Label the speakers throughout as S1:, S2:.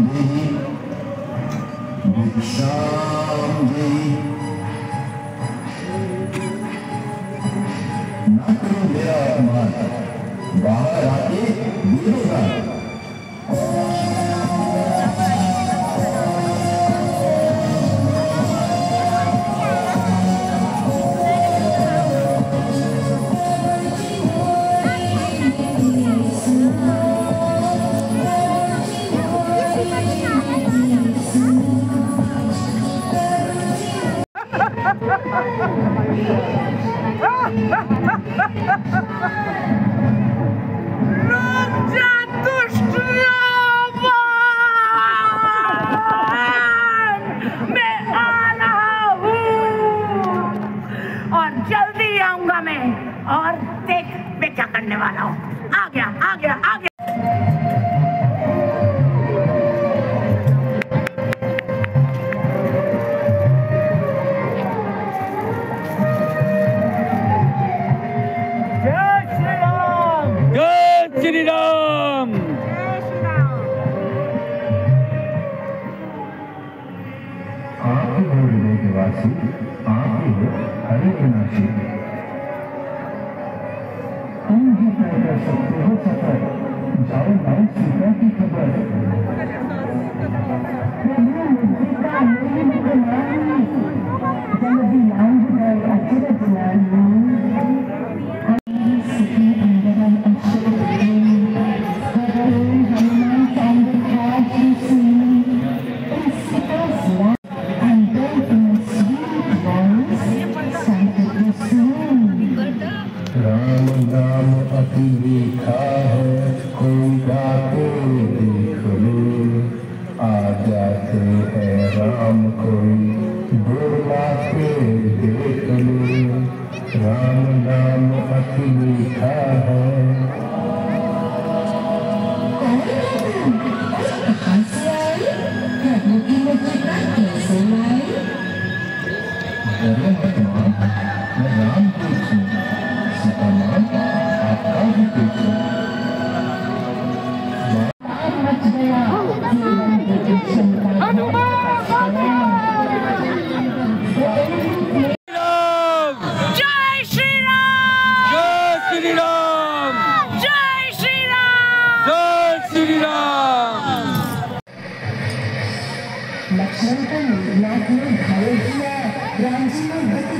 S1: someday, maybe someday. 나그룹의 마음,
S2: 마을 앞에
S3: 미래가 हृदय आगे हरे विनाशी तुम ही तय कर सकते हो सफ़र जाओ लाओ राम नाम अति मीठा है कोई गाते देख लो आ जाते हैं राम कोई बुलाते देख लो राम नाम अति मीठा है राम
S4: लक्ष्मण को मेघनाथ ने घायल किया राम जी ने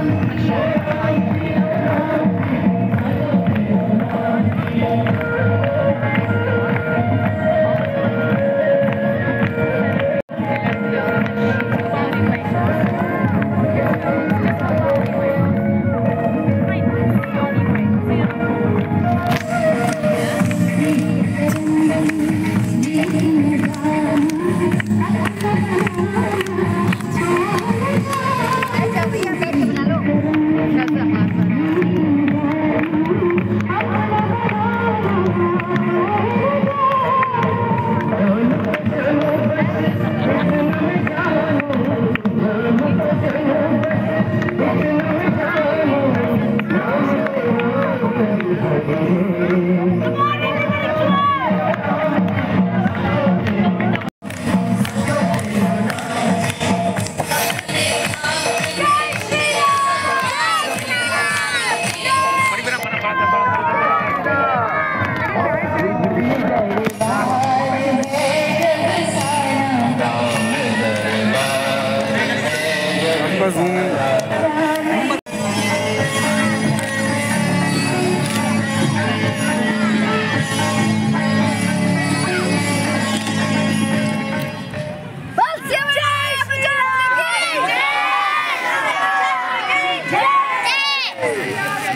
S5: Rosen.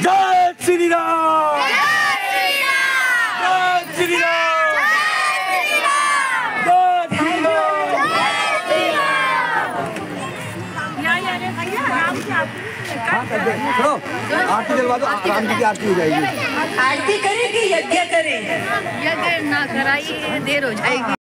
S5: Gold, Zinidar!
S6: आरती दिलवा दो राम जी की आरती हो जाएगी।
S1: आरती करेगी यज्ञ करे
S4: यज्ञ ना कराइए देर हो जाएगी।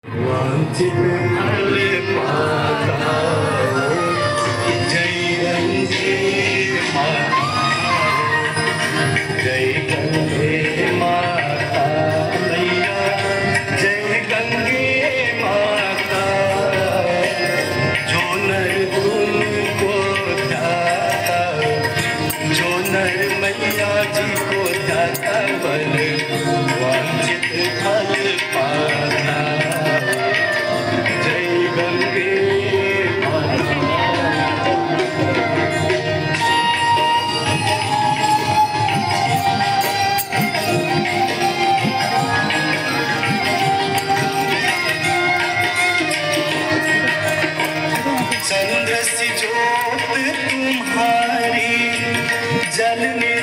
S4: जिंदगी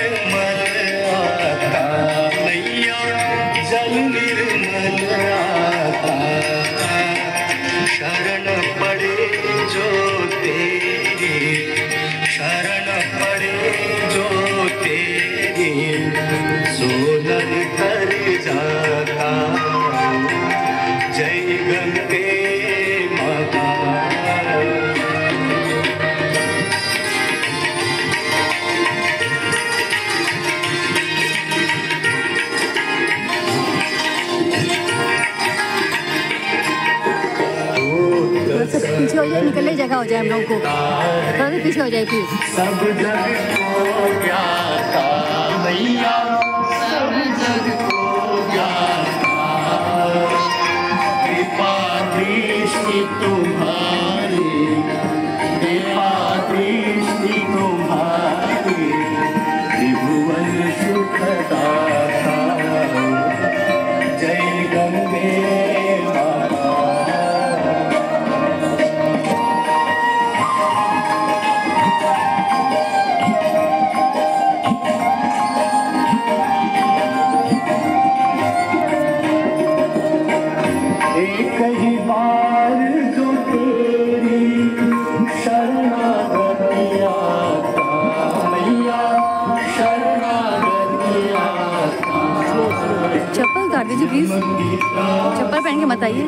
S4: पीछे हो जाए निकलने जगह हो जाए हम लोग को। थोड़ा सा पीछे हो जाए प्लीज़
S7: तुम्हारी।
S4: प्लीज़ चप्पल पहन के मत आइए।